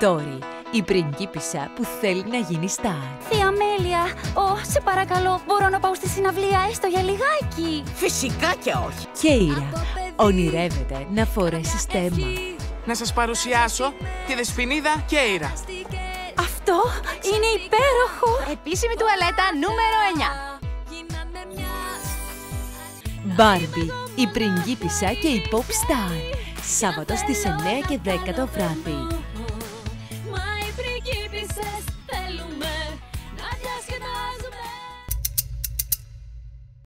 Τόρι, η πριγκίπισσα που θέλει να γίνει στάρ. Θεία αμέλεια. Ω, σε παρακαλώ, μπορώ να πάω στη συναυλία έστω για λιγάκι. Φυσικά και όχι. Και Ήρα, ονειρεύεται να φορέσει στέμμα. Να σας παρουσιάσω τη Δεσποινίδα Κέιρα. Αυτό είναι υπέροχο. Επίσημη τουαλέτα νούμερο 9. Μπάρμπι, η πριγκίπισσα και η pop star. Σάββατο στις 9 και 10 το βράδυ.